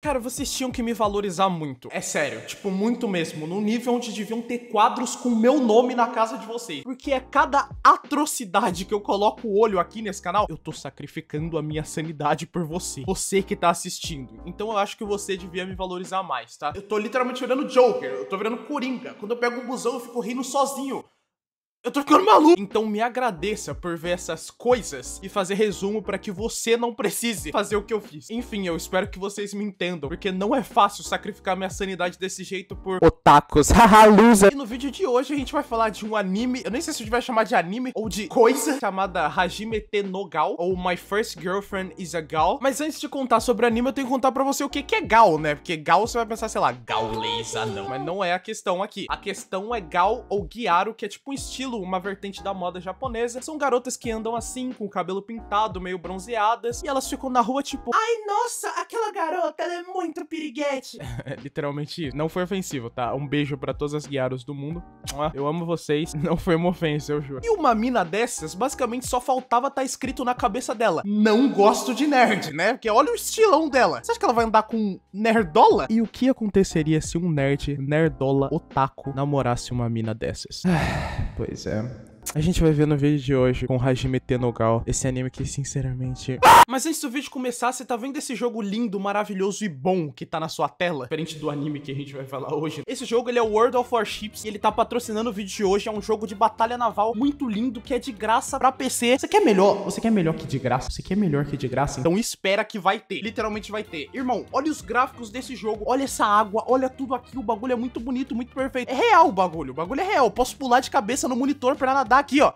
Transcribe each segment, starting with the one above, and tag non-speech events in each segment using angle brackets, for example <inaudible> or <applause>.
Cara, vocês tinham que me valorizar muito. É sério, tipo, muito mesmo. No nível onde deviam ter quadros com meu nome na casa de vocês. Porque é cada atrocidade que eu coloco o olho aqui nesse canal, eu tô sacrificando a minha sanidade por você. Você que tá assistindo. Então eu acho que você devia me valorizar mais, tá? Eu tô literalmente virando Joker, eu tô virando Coringa. Quando eu pego um busão, eu fico rindo sozinho. Eu tô ficando maluco. Então me agradeça por ver essas coisas e fazer resumo para que você não precise fazer o que eu fiz. Enfim, eu espero que vocês me entendam, porque não é fácil sacrificar minha sanidade desse jeito por otakus. <laughs> Haha, loser. E no vídeo de hoje a gente vai falar de um anime, eu nem sei se a gente vai chamar de anime ou de coisa, chamada Hajime Te no Gal, ou My First Girlfriend is a Gal. Mas antes de contar sobre o anime, eu tenho que contar pra você o que que é Gal, né? Porque Gal você vai pensar, sei lá, gaulesa não. Mas não é a questão aqui. A questão é Gal ou Gyaru, que é tipo um estilo uma vertente da moda japonesa. São garotas que andam assim, com o cabelo pintado, meio bronzeadas, e elas ficam na rua tipo, ai, nossa, aquela garota, ela é muito piriguete. <laughs> é literalmente Não foi ofensivo, tá? Um beijo para todas as guiaros do mundo. Eu amo vocês. <laughs> Não foi uma ofensa, eu juro. E uma mina dessas, basicamente só faltava estar tá escrito na cabeça dela: Não gosto de nerd, né? Porque olha o estilão dela. Você acha que ela vai andar com nerdola? E o que aconteceria se um nerd, nerdola, otaku, namorasse uma mina dessas? pois é. A gente vai ver no vídeo de hoje com Hajime Tenogal, esse anime que sinceramente... Mas antes do vídeo começar, você tá vendo esse jogo lindo, maravilhoso e bom que tá na sua tela? Diferente do anime que a gente vai falar hoje. Esse jogo, ele é World of Warships e ele tá patrocinando o vídeo de hoje. É um jogo de batalha naval muito lindo que é de graça pra PC. Você quer melhor? Você quer melhor que de graça? Você quer melhor que de graça? Então espera que vai ter. Literalmente vai ter. Irmão, olha os gráficos desse jogo. Olha essa água. Olha tudo aqui. O bagulho é muito bonito, muito perfeito. É real o bagulho. O bagulho é real. Eu posso pular de cabeça no monitor pra nadar aqui, ó.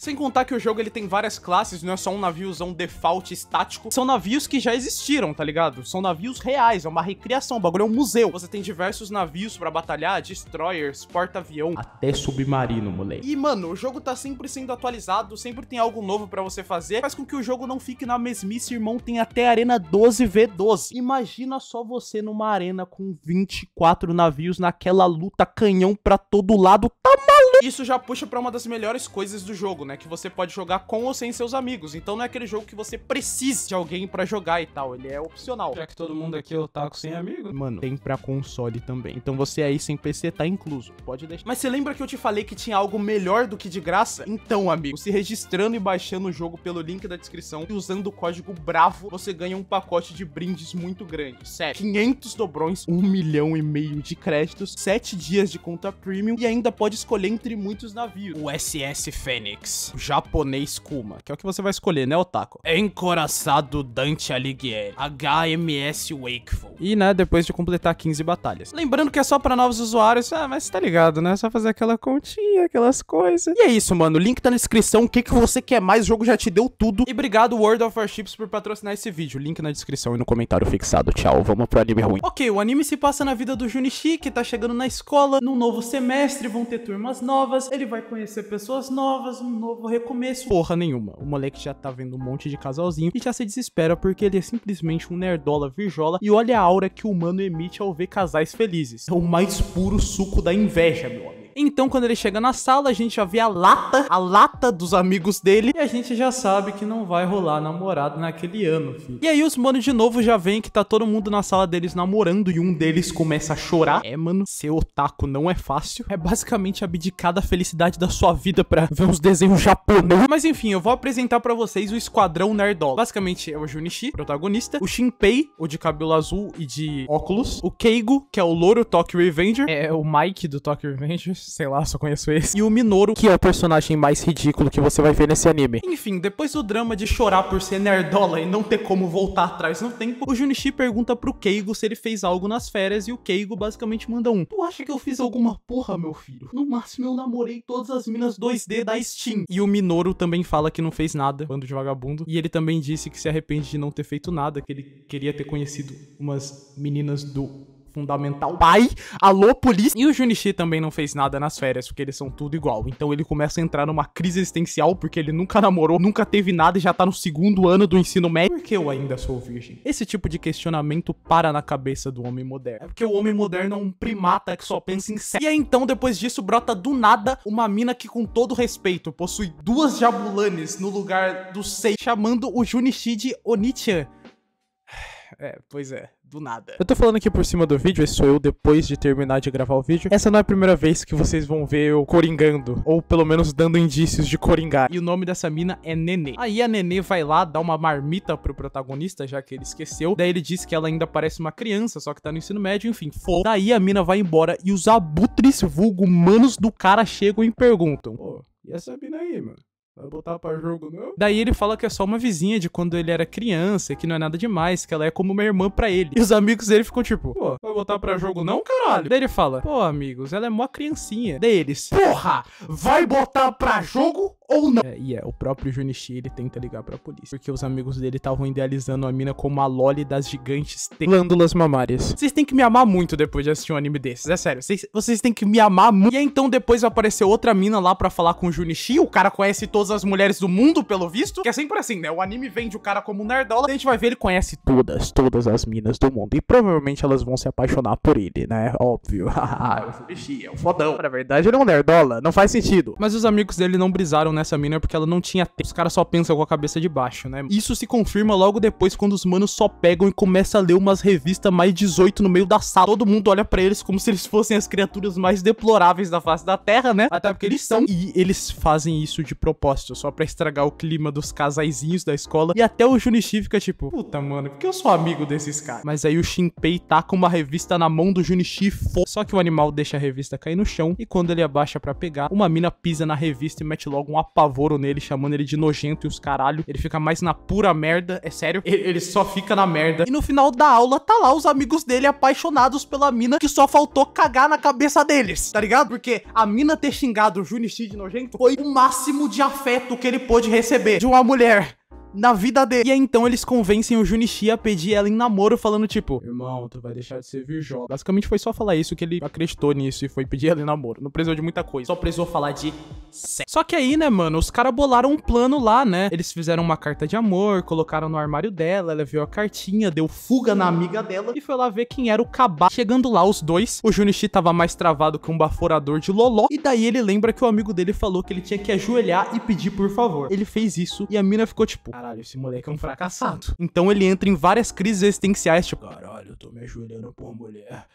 Sem contar que o jogo ele tem várias classes, não é só um naviozão default estático. São navios que já existiram, tá ligado? São navios reais, é uma recriação, o bagulho é um museu. Você tem diversos navios para batalhar, destroyers, porta-avião. Até submarino, moleque. E, mano, o jogo tá sempre sendo atualizado, sempre tem algo novo para você fazer. Faz com que o jogo não fique na mesmice, irmão. Tem até Arena 12v12. Imagina só você numa arena com 24 navios naquela luta canhão pra todo lado. Tá maluco? Isso já puxa pra uma das melhores coisas do jogo, né? Né? Que você pode jogar com ou sem seus amigos. Então não é aquele jogo que você precisa de alguém para jogar e tal. Ele é opcional. Já que todo mundo aqui é otaku sem amigos. Mano, tem pra console também. Então você aí sem PC tá incluso. Pode deixar. Mas você lembra que eu te falei que tinha algo melhor do que de graça? Então, amigo, se registrando e baixando o jogo pelo link da descrição e usando o código BRAVO, você ganha um pacote de brindes muito grande. Sério. 500 dobrões, 1 milhão e meio de créditos, 7 dias de conta premium e ainda pode escolher entre muitos navios. O SS Fênix japonês Kuma, que é o que você vai escolher, né, Otaku? Encoraçado Dante Alighieri, HMS Wakeful. E, né, depois de completar 15 batalhas. Lembrando que é só pra novos usuários, ah, mas tá ligado, né? É só fazer aquela continha, aquelas coisas. E é isso, mano, o link tá na descrição, o que, que você quer mais, o jogo já te deu tudo. E obrigado, World of Warships, por patrocinar esse vídeo. Link na descrição e no comentário fixado. Tchau, vamos pro anime ruim. Ok, o anime se passa na vida do Junichi, que tá chegando na escola, num novo semestre, vão ter turmas novas, ele vai conhecer pessoas novas, um novo novo recomeço. Porra nenhuma. O moleque já tá vendo um monte de casalzinho e já se desespera porque ele é simplesmente um nerdola virjola e olha a aura que o humano emite ao ver casais felizes. É o mais puro suco da inveja, meu amigo. Então, quando ele chega na sala, a gente já vê a lata, a lata dos amigos dele, e a gente já sabe que não vai rolar namorado naquele ano, filho. E aí os manos de novo já vem que tá todo mundo na sala deles namorando e um deles começa a chorar. É, mano, ser otaku não é fácil. É basicamente abdicar da felicidade da sua vida pra ver uns desenhos japoneses. Mas enfim, eu vou apresentar para vocês o Esquadrão Nerdola. Basicamente é o Junichi, protagonista, o Shinpei, o de cabelo azul e de óculos, o Keigo, que é o louro Tokyo Revenger, é o Mike do Tokyo Revenger, sei lá, só conheço esse. E o Minoru, que é o personagem mais ridículo que você vai ver nesse anime. Enfim, depois do drama de chorar por ser nerdola e não ter como voltar atrás no tempo, o Junichi pergunta pro Keigo se ele fez algo nas férias e o Keigo basicamente manda um: Tu acha que eu fiz alguma porra, meu filho? No máximo eu namorei todas as minas 2D da Steam. E o Minoru também fala que não fez nada, bando de vagabundo. E ele também disse que se arrepende de não ter feito nada, que ele queria ter conhecido umas meninas do fundamental. Pai, alô, polícia. E o Junichi também não fez nada nas férias, porque eles são tudo igual. Então ele começa a entrar numa crise existencial, porque ele nunca namorou, nunca teve nada e já tá no segundo ano do ensino médio. Por que eu ainda sou virgem? Esse tipo de questionamento para na cabeça do homem moderno. É porque o homem moderno é um primata que só pensa em sexo. E aí então, depois disso, brota do nada uma mina que, com todo respeito, possui duas jabulanes no lugar do sei, chamando o Junichi de Onichan. É, pois é do nada. Eu tô falando aqui por cima do vídeo, esse sou eu depois de terminar de gravar o vídeo. Essa não é a primeira vez que vocês vão ver eu coringando, ou pelo menos dando indícios de coringar. E o nome dessa mina é Nenê. Aí a Nenê vai lá dar uma marmita pro protagonista, já que ele esqueceu. Daí ele diz que ela ainda parece uma criança, só que tá no ensino médio, enfim, foda. Daí a mina vai embora e os abutres vulgo manos do cara chegam e perguntam: Pô, e essa mina aí, mano? Vai botar pra jogo, não? Daí ele fala que é só uma vizinha de quando ele era criança, que não é nada demais, que ela é como uma irmã pra ele. E os amigos dele ficam tipo, Pô, vai botar pra jogo não, caralho? Daí ele fala, pô, amigos, ela é mó criancinha. Daí eles, porra, vai botar pra jogo ou não? É, e é, o próprio Junichi, ele tenta ligar pra polícia. Porque os amigos dele estavam idealizando a mina como a Loli das gigantes Glândulas mamárias. Vocês têm que me amar muito depois de assistir um anime desses, é sério. Vocês, vocês têm que me amar muito. E aí, então depois vai aparecer outra mina lá pra falar com o Junichi. O cara conhece todas as mulheres do mundo, pelo visto. Que é sempre assim, né? O anime vende o cara como um nerdola. E a gente vai ver ele conhece Todas, todas as minas do mundo. E provavelmente elas vão se apaixonar por ele, né? Óbvio. <laughs> Junichi é um fodão. Na verdade, ele é um nerdola, não faz sentido. Mas os amigos dele não brisaram nessa mina porque ela não tinha tempo. Os caras só pensam com a cabeça de baixo, né? Isso se confirma logo depois quando os manos só pegam e começam a ler umas revistas mais 18 no meio da sala. Todo mundo olha pra eles como se eles fossem as criaturas mais deploráveis da face da Terra, né? Até porque eles são. E eles fazem isso de propósito, só pra estragar o clima dos casaizinhos da escola. E até o Junichi fica tipo, puta, mano, porque eu sou amigo desses caras. Mas aí o Shinpei tá com uma revista na mão do Junichi, fo... Só que o animal deixa a revista cair no chão. E quando ele abaixa pra pegar, uma mina pisa na revista e mete logo um apavoro nele, chamando ele de nojento e os caralho. Ele fica mais na pura merda, é sério. Ele, ele só fica na merda. E no final da aula, tá lá os amigos dele apaixonados pela mina que só faltou cagar na cabeça deles, tá ligado? Porque a mina ter xingado o Junichi de nojento foi o máximo de afeto que ele pôde receber de uma mulher na vida dele. E aí então eles convencem o Junichi a pedir ela em namoro, falando tipo, Irmão, tu vai deixar de ser virgão. basicamente foi só falar isso que ele acreditou nisso e foi pedir ela em namoro. Não precisou de muita coisa. Só precisou falar de sexo. Só que aí, né, mano, os caras bolaram um plano lá, né? Eles fizeram uma carta de amor, colocaram no armário dela, ela viu a cartinha, deu fuga na amiga dela e foi lá ver quem era o cabá. Chegando lá, os dois, o Junichi tava mais travado que um baforador de loló. E daí ele lembra que o amigo dele falou que ele tinha que ajoelhar e pedir por favor. Ele fez isso e a mina ficou tipo, Caralho, esse moleque é um fracassado. então ele entra em várias crises existenciais, tipo, Caralho, eu tô me ajoelhando por mulher.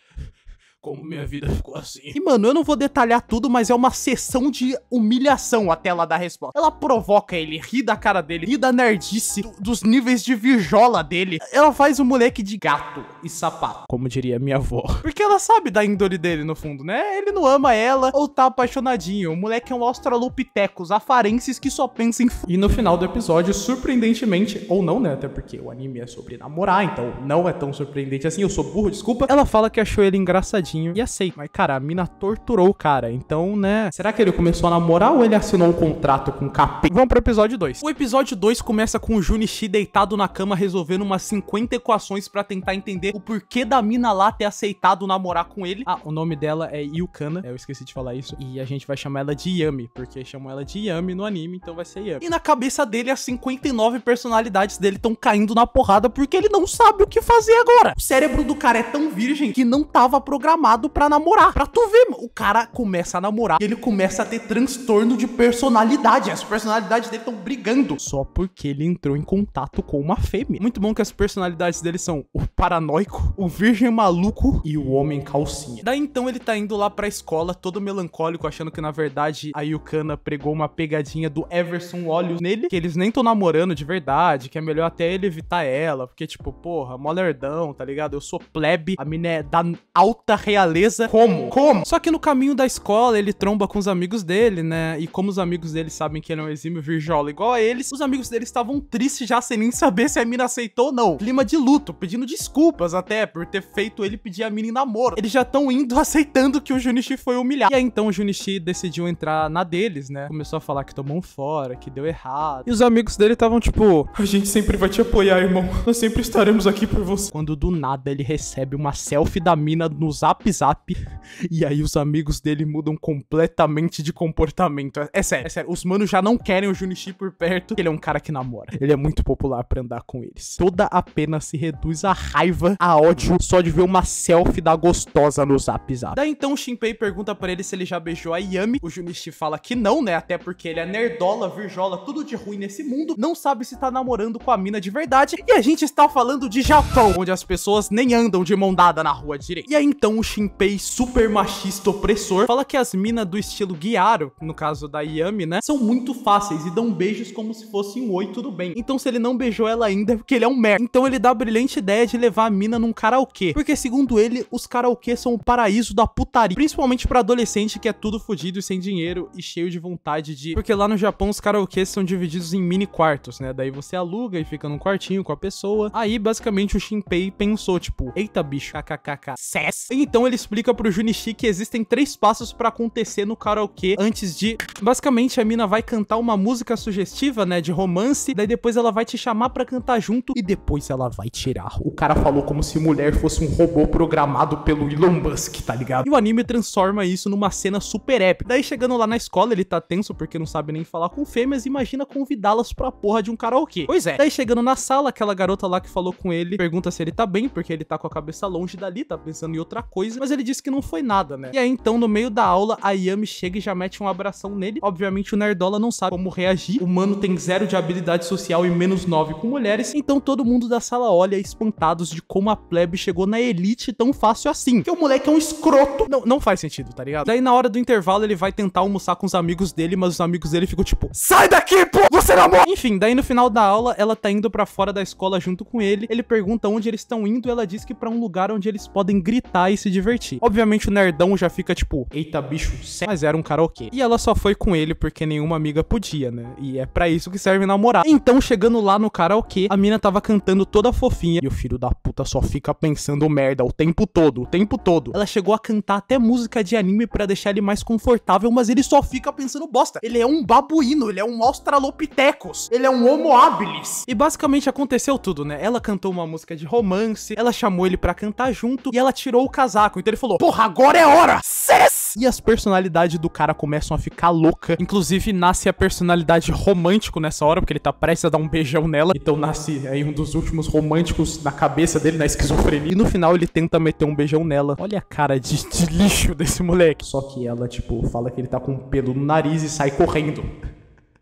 Como minha vida ficou assim. E, mano, eu não vou detalhar tudo, mas é uma sessão de humilhação até ela dar resposta. Ela provoca ele, ri da cara dele, ri da nerdice, do- dos níveis de virjola dele. Ela faz o moleque de gato e sapato, como diria minha avó. Porque ela sabe da índole dele, no fundo, né? Ele não ama ela ou tá apaixonadinho. O moleque é um australopithecus, afarenses que só pensa em... E no final do episódio, surpreendentemente, ou não, né? Até porque o anime é sobre namorar, então não é tão surpreendente assim. Eu sou burro, desculpa. Ela fala que achou ele engraçadinho e aceita. Mas, cara, a mina torturou o cara. Então, né? Será que ele começou a namorar ou ele assinou um contrato com o capeta? Vamos pro episódio 2. O episódio 2 começa com o Junichi deitado na cama resolvendo umas 50 equações pra tentar entender o porquê da mina lá ter aceitado namorar com ele. Ah, o nome dela é Yukana. É, Eu esqueci de falar isso. E a gente vai chamar ela de Yami, porque chamam ela de Yami no anime, então vai ser Yami. E na cabeça dele, as 59 personalidades dele estão caindo na porrada porque ele não sabe o que fazer agora. O cérebro do cara é tão virgem que não tava programado pra namorar. Pra tu ver, o cara começa a namorar e ele começa a ter transtorno de personalidade. As personalidades dele estão brigando só porque ele entrou em contato com uma fêmea. Muito bom que as personalidades dele são o paranoico, o virgem maluco e o homem calcinha. Daí então ele tá indo lá pra escola todo melancólico, achando que na verdade a Yukana pregou uma pegadinha do Everson Olhos nele, que eles nem estão namorando de verdade, que é melhor até ele evitar ela, porque tipo, porra, mó lerdão, tá ligado? Eu sou plebe, a mina é da alta realeza. Como? Como? Só que no caminho da escola ele tromba com os amigos dele, né? E como os amigos dele sabem que ele é um exímio virjola igual a eles, os amigos dele estavam tristes já sem nem saber se a mina aceitou ou não. Clima de luto, pedindo desculpas até por ter feito ele pedir a mina em namoro. Eles já estão indo <laughs> aceitando que o Junichi foi humilhado. E aí então o Junichi decidiu entrar na deles, né? Começou a falar que tomou um fora, que deu errado. E os amigos dele estavam tipo, A gente sempre vai te apoiar, irmão. Nós sempre estaremos aqui por você. quando do nada ele recebe uma selfie da mina no zap zap zap. E aí os amigos dele mudam completamente de comportamento. É, é sério, é sério. Os manos já não querem o Junichi por perto. Ele é um cara que namora. Ele é muito popular pra andar com eles. Toda a pena se reduz a raiva, a ódio, só de ver uma selfie da gostosa no zap zap. Daí então o Shinpei pergunta pra ele se ele já beijou a Yami. O Junichi fala que não, né? Até porque ele é nerdola, virjola, tudo de ruim nesse mundo. Não sabe se tá namorando com a mina de verdade. E a gente está falando de Japão, onde as pessoas nem andam de mão dada na rua direita. E aí então o Shinpei, super machista opressor, fala que as minas do estilo Guiaro, no caso da Yami, né, são muito fáceis e dão beijos como se fosse um oi, tudo bem. Então se ele não beijou ela ainda é porque ele é um merda. Então ele dá a brilhante ideia de levar a mina num karaokê. Porque segundo ele, os karaokês são o paraíso da putaria. Principalmente pra adolescente que é tudo fodido e sem dinheiro e cheio de vontade de... Porque lá no Japão os karaokês são divididos em mini quartos, né? Daí você aluga e fica num quartinho com a pessoa. Aí basicamente o Shinpei pensou, tipo, eita bicho, kkkk, cess. Então ele explica pro Junichi que existem três passos pra acontecer no karaokê antes de... Basicamente a mina vai cantar uma música sugestiva, né, de romance, daí depois ela vai te chamar pra cantar junto e depois ela vai tirar. O cara falou como se mulher fosse um robô programado pelo Elon Musk, tá ligado? E o anime transforma isso numa cena super épica. Daí chegando lá na escola, ele tá tenso porque não sabe nem falar com fêmeas, imagina convidá-las pra porra de um karaokê. Pois é. Daí chegando na sala, aquela garota lá que falou com ele, pergunta se ele tá bem, porque ele tá com a cabeça longe dali, tá pensando em outra coisa, mas ele disse que não foi nada, né? E aí então, no meio da aula, a Yami chega e já mete um abração nele. Obviamente o Nerdola não sabe como reagir. O mano tem zero de habilidade social e menos nove com mulheres, então todo mundo da sala olha espantados de como a plebe chegou na elite tão fácil assim. Que o moleque é um escroto. Não, não faz sentido, tá ligado? Daí na hora do intervalo ele vai tentar almoçar com os amigos dele, mas os amigos dele ficam tipo, sai daqui, pô! Você namora! Enfim, daí no final da aula, ela tá indo pra fora da escola junto com ele. Ele pergunta onde eles estão indo e ela diz que pra um lugar onde eles podem gritar e se divertir. Obviamente o nerdão já fica tipo, eita bicho, mas era um karaokê. E ela só foi com ele porque nenhuma amiga podia, né? E é pra isso que serve namorar. Então, chegando lá no karaokê, a mina tava cantando toda fofinha e o filho da puta só fica pensando merda o tempo todo, o tempo todo. Ela chegou a cantar até música de anime pra deixar ele mais confortável, mas ele só fica pensando bosta. Ele é um babuíno, ele é um australopithecus, ele é um homo habilis. E basicamente aconteceu tudo, né? Ela cantou uma música de romance, ela chamou ele pra cantar junto e ela tirou o casaco. Então ele falou: Porra, agora é hora! Cess! E as personalidades do cara começam a ficar louca. Inclusive, nasce a personalidade romântico nessa hora, porque ele tá prestes a dar um beijão nela. Então nasce aí um dos últimos românticos na cabeça dele, na esquizofrenia. E no final ele tenta meter um beijão nela. Olha a cara de, de lixo desse moleque. Só que ela, tipo, fala que ele tá com um pelo no nariz e sai correndo.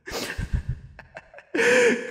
<laughs>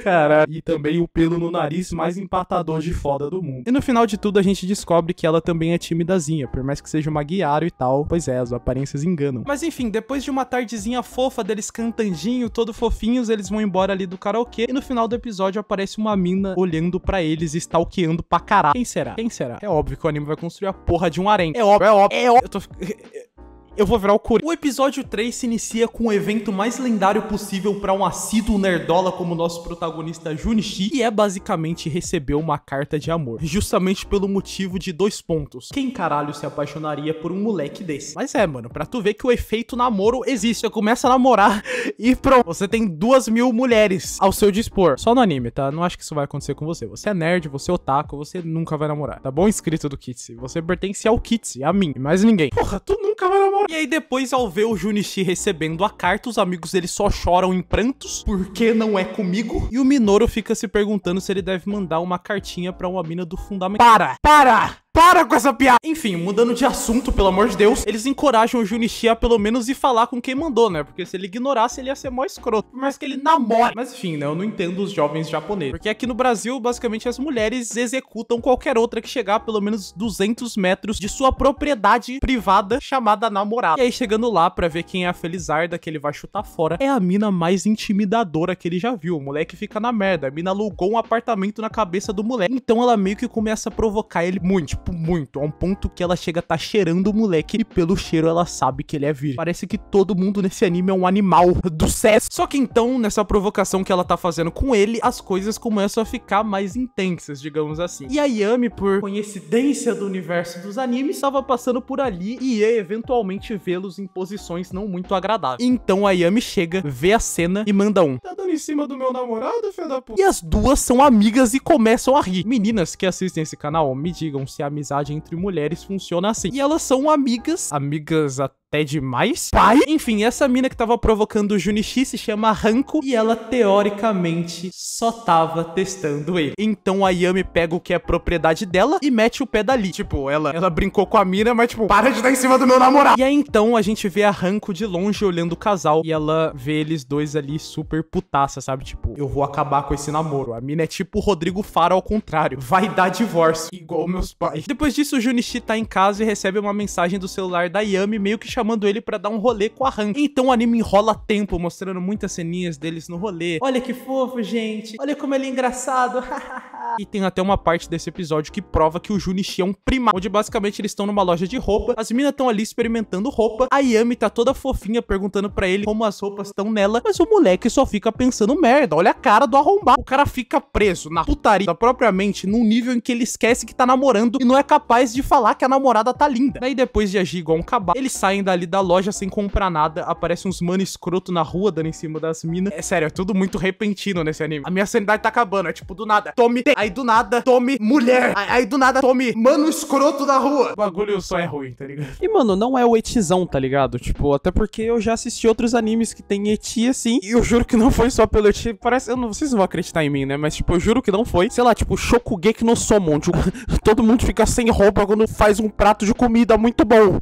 Cara, e também o pelo no nariz mais empatador de foda do mundo. E no final de tudo a gente descobre que ela também é timidazinha, por mais que seja uma guiaro e tal. Pois é, as aparências enganam. Mas enfim, depois de uma tardezinha fofa deles cantandinho, todo fofinhos, eles vão embora ali do karaokê. E no final do episódio aparece uma mina olhando para eles e stalkeando pra caralho. Quem será? Quem será? É óbvio que o anime vai construir a porra de um harém. É óbvio, é óbvio, é óbvio. Eu tô <laughs> eu vou virar o Coringa. O episódio 3 se inicia com o evento mais lendário possível para um assíduo nerdola como nosso protagonista Junichi, e é basicamente receber uma carta de amor. Justamente pelo motivo de dois pontos. Quem caralho se apaixonaria por um moleque desse? Mas é, mano, pra tu ver que o efeito namoro existe. Você começa a namorar <laughs> e pronto. Você tem duas mil mulheres ao seu dispor. Só no anime, tá? Não acho que isso vai acontecer com você. Você é nerd, você é otaku, você nunca vai namorar. Tá bom? Inscrito do Kitsi. Você pertence ao Kitsi, a mim, e mais ninguém. Porra, tu nunca vai namorar. E aí depois, ao ver o Junichi recebendo a carta, os amigos dele só choram em prantos, porque não é comigo. E o Minoru fica se perguntando se ele deve mandar uma cartinha pra uma mina do fundamental. Para! Para! Para com essa piada! Enfim, mudando de assunto, pelo amor de Deus, eles encorajam o Junichi a pelo menos ir falar com quem mandou, né? Porque se ele ignorasse, ele ia ser mó escroto. Por mais que ele namore. Mas enfim, né? Eu não entendo os jovens japoneses. Porque aqui no Brasil, basicamente, as mulheres executam qualquer outra que chegar a pelo menos 200 metros de sua propriedade privada chamada namorada. E aí, chegando lá pra ver quem é a Felizarda que ele vai chutar fora, é a mina mais intimidadora que ele já viu. O moleque fica na merda. A mina alugou um apartamento na cabeça do moleque. Então ela meio que começa a provocar ele muito tipo, muito, a um ponto que ela chega a tá cheirando o moleque e pelo cheiro ela sabe que ele é virgem. Parece que todo mundo nesse anime é um animal do sexo. Só que então, nessa provocação que ela tá fazendo com ele, as coisas começam a ficar mais intensas, digamos assim. E a Yami, por coincidência do universo dos animes, estava passando por ali e ia eventualmente vê-los em posições não muito agradáveis. Então a Yami chega, vê a cena e manda um. Tá dando em cima do meu namorado, filho da puta? E as duas são amigas e começam a rir. Meninas que assistem esse canal, me digam se a amizade entre mulheres funciona assim. E elas são amigas, amigas até demais. Pai? Enfim, essa mina que tava provocando o Junichi se chama Ranko e ela teoricamente só tava testando ele. Então a Yami pega o que é propriedade dela e mete o pé dali. Tipo, ela, ela brincou com a mina, mas tipo, para de dar em cima do meu namorado. E aí então a gente vê a Ranko de longe olhando o casal e ela vê eles dois ali super putaça, sabe? Tipo, eu vou acabar com esse namoro. A mina é tipo o Rodrigo Faro ao contrário. Vai dar divórcio, igual meus pais. Depois disso, o Junichi tá em casa e recebe uma mensagem do celular da Yami meio que chamando ele para dar um rolê com a Han. Então o anime enrola tempo, mostrando muitas ceninhas deles no rolê. Olha que fofo, gente. Olha como ele é engraçado. <laughs> e tem até uma parte desse episódio que prova que o Junichi é um primário, onde basicamente eles estão numa loja de roupa, as minas estão ali experimentando roupa, a Yami tá toda fofinha perguntando para ele como as roupas estão nela, mas o moleque só fica pensando merda, olha a cara do arrombado. O cara fica preso na putaria propriamente num nível em que ele esquece que tá namorando e não é capaz de falar que a namorada tá linda. Daí depois de agir igual um cabal, eles saem dali da loja sem comprar nada, aparece uns mano escroto na rua dando em cima das minas. É sério, é tudo muito repentino nesse anime. A minha sanidade tá acabando, é tipo do nada, tome, aí do nada, tome mulher, aí, do nada, tome mano escroto da rua. O bagulho só é ruim, tá ligado? E mano, não é o etizão, tá ligado? Tipo, até porque eu já assisti outros animes que tem eti assim, e eu juro que não foi só pelo eti, parece, eu não vão acreditar em mim, né? Mas tipo, eu juro que não foi. Sei lá, tipo, Shokugeki no Somon, tipo, <laughs> todo mundo fica sem roupa quando faz um prato de comida muito bom.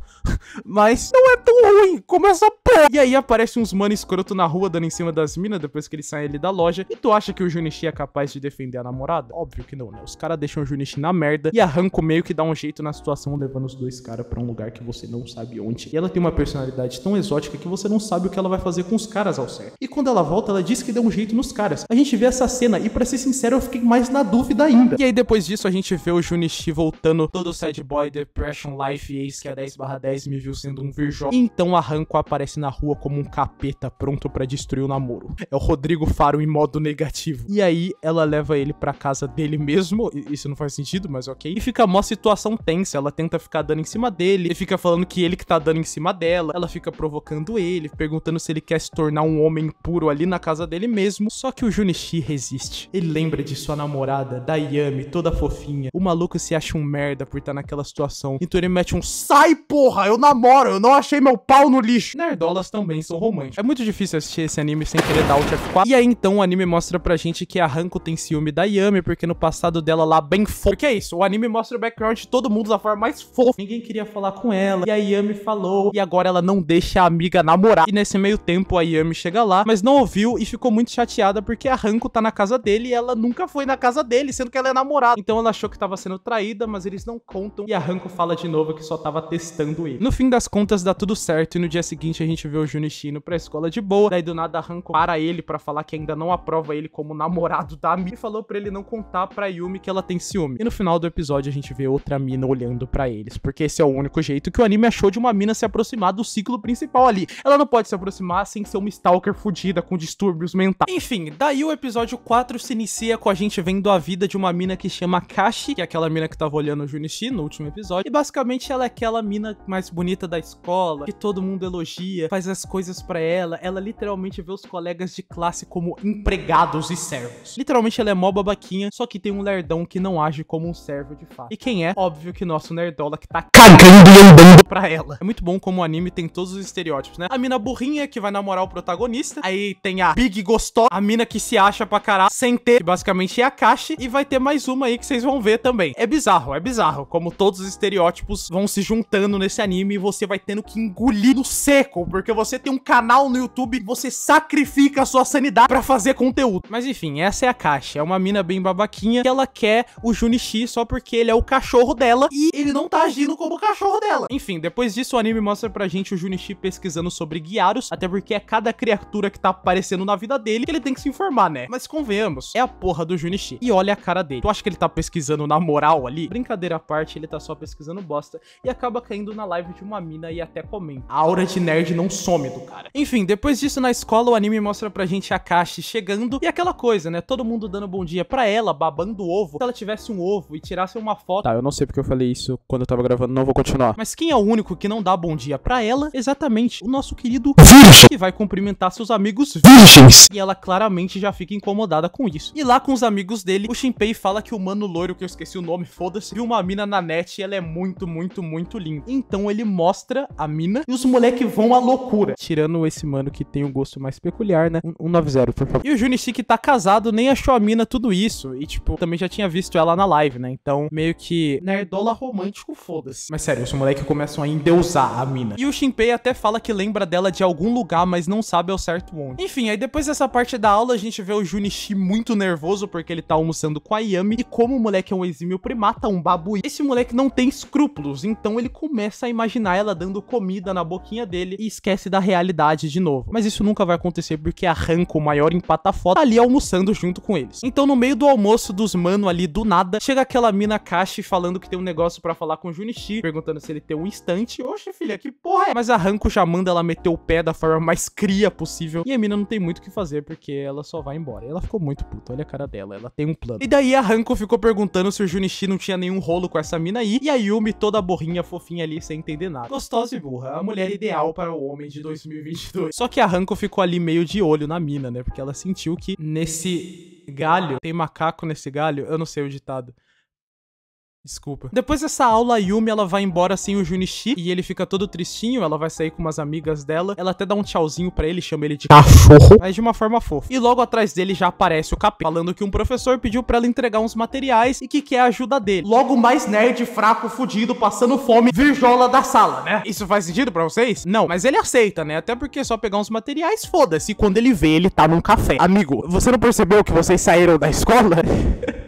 Mas não é tão ruim como essa porra. E aí aparece uns mano escroto na rua dando em cima das minas depois que eles saem ali da loja. E tu acha que o Junichi é capaz de defender a namorada? Óbvio que não, né? Os caras deixam o Junichi na merda e a Hanko meio que dá um jeito na situação, levando os dois caras pra um lugar que você não sabe onde. E ela tem uma personalidade tão exótica que você não sabe o que ela vai fazer com os caras ao certo. E quando ela volta, ela diz que deu um jeito nos caras. A gente vê essa cena e, pra ser sincero, eu fiquei mais na dúvida ainda. E aí depois disso, a gente vê o Junichi voltando todo sad boy, depression, life, ace, que é 10 10 me viu sendo um virgão. Então a Hanko aparece na rua como um capeta pronto pra destruir o namoro. É o Rodrigo Faro em modo negativo. E aí ela leva ele pra casa dele mesmo. Isso não faz sentido, mas ok. E fica mó situação tensa. Ela tenta ficar dando em cima dele. Ele fica falando que ele que tá dando em cima dela. Ela fica provocando ele, perguntando se ele quer se tornar um homem puro ali na casa dele mesmo. Só que o Junichi resiste. Ele lembra de sua namorada, da Yami, toda fofinha. O maluco se acha um merda por estar naquela situação. Então ele mete um sai, porra! Eu namoro, eu não achei meu pau no lixo. Nerdolas também são românticos. É muito difícil assistir esse anime sem querer dar Alt F4. E aí então o anime mostra pra gente que a Hanko tem ciúme da Yami, porque no passado dela lá bem fofo. Porque é isso, o anime mostra o background de todo mundo da forma mais fofa. Ninguém queria falar com ela. E a Yami falou. E agora ela não deixa a amiga namorar. E nesse meio tempo a Yami chega lá, mas não ouviu e ficou muito chateada porque a Hanko tá na casa dele e ela nunca foi na casa dele, sendo que ela é namorada. Então ela achou que tava sendo traída, mas eles não contam. E a Hanko fala de novo que só tava testando ele. No fim das contas, dá tudo certo. E no dia seguinte a gente vê o Junichi indo pra escola de boa. Daí do nada a Hanko para ele para falar que ainda não aprova ele como namorado da Mi. E falou pra ele não contar pra Yumi que ela tem ciúme. E no final do episódio a gente vê outra mina olhando para eles. Porque esse é o único jeito que o anime achou de uma mina se aproximar do ciclo principal ali. Ela não pode se aproximar sem ser uma stalker fudida com distúrbios mentais. Enfim, daí o episódio 4 se inicia com a gente vendo a vida de uma mina que chama Kashi, que é aquela mina que tava olhando o Junichi no último episódio. E basicamente ela é aquela mina mais bonita da escola, que todo mundo elogia, faz as coisas para ela. Ela literalmente vê os colegas de classe como empregados e servos. Literalmente ela é mó babaquinha, só que tem um lerdão que não age como um servo de fato. E quem é? Óbvio que nosso nerdola que tá cagando e andando pra ela. É muito bom como o anime tem todos os estereótipos, né? A mina burrinha que vai namorar o protagonista, aí tem a Big Gostosa, a mina que se acha pra caralho, sem ter, que basicamente é a Kashi, e vai ter mais uma aí que vocês vão ver também. É bizarro, é bizarro, como todos os estereótipos vão se juntando nesse anime e você vai tendo que engolir no seco, porque você tem um canal no YouTube você sacrifica a sua sanidade pra fazer conteúdo. Mas enfim, essa é a Kashi, é uma mina bem babaquinha que ela quer o Junichi só porque ele é o cachorro dela e ele não tá agindo como o cachorro dela. Enfim, depois disso o anime mostra pra gente o Junichi pesquisando sobre Gyarus, até porque é cada criatura que tá aparecendo na vida dele que ele tem que se informar, né? Mas convenhamos, é a porra do Junichi. E olha a cara dele. Tu acha que ele tá pesquisando na moral ali? Brincadeira à parte, ele tá só pesquisando bosta e acaba caindo na live live de uma mina e até comenta. A aura de nerd não some do cara. Enfim, depois disso na escola o anime mostra pra gente a Kashi chegando e aquela coisa, né? Todo mundo dando bom dia pra ela, babando o ovo. Se ela tivesse um ovo e tirasse uma foto. Tá, eu não sei porque eu falei isso quando eu tava gravando, não vou continuar. Mas quem é o único que não dá bom dia pra ela? Exatamente, o nosso querido Virgem, que vai cumprimentar seus amigos virgens. E ela claramente já fica incomodada com isso. E lá com os amigos dele, o Shinpei fala que o mano loiro, que eu esqueci o nome, foda-se, viu uma mina na net e ela é muito, muito, muito linda. Então ele mostra a mina e os moleques vão à loucura. Tirando esse mano que tem um gosto mais peculiar, né? 190, por favor. E o Junichi que tá casado nem achou a mina tudo isso. E, tipo, também já tinha visto ela na live, né? Então, meio que nerdola romântico, foda-se. Mas sério, os moleques começam a endeusar a mina. E o Shinpei até fala que lembra dela de algum lugar, mas não sabe ao certo onde. Enfim, aí depois dessa parte da aula, a gente vê o Junichi muito nervoso porque ele tá almoçando com a Yami. E como o moleque é um exímio primata, um babu, esse moleque não tem escrúpulos. Então ele começa a imaginar ela dando comida na boquinha dele e esquece da realidade de novo. Mas isso nunca vai acontecer porque arranca o maior empata-foto ali almoçando junto com eles. Então no meio do almoço dos mano ali do nada, chega aquela mina Kashi falando que tem um negócio para falar com o Junichi, perguntando se ele tem um instante. Oxe, filha, que porra é? Mas a Hanko já manda ela meter o pé da forma mais cria possível. E a mina não tem muito o que fazer porque ela só vai embora. Ela ficou muito puta, olha a cara dela, ela tem um plano. E daí a ficou perguntando se o Junichi não tinha nenhum rolo com essa mina aí. E a Yumi toda borrinha, fofinha ali, sem entender nada. Gostosa e burra, a mulher ideal para o homem de 2022. Só que a Hanko ficou ali meio de olho na mina, né? Porque ela sentiu que nesse galho, tem macaco nesse galho, eu não sei o ditado. Desculpa. Depois dessa aula, a Yumi, ela vai embora sem o Junichi e ele fica todo tristinho, ela vai sair com umas amigas dela. Ela até dá um tchauzinho pra ele, chama ele de cachorro, mas de uma forma fofa. E logo atrás dele já aparece o capeta, falando que um professor pediu pra ela entregar uns materiais e que quer a ajuda dele. Logo mais nerd, fraco, fudido, passando fome, virjola da sala, né? Isso faz sentido pra vocês? Não, mas ele aceita, né? Até porque é só pegar uns materiais, foda-se. Quando ele vê, ele tá num café. Amigo, você não percebeu que vocês saíram da escola? <laughs>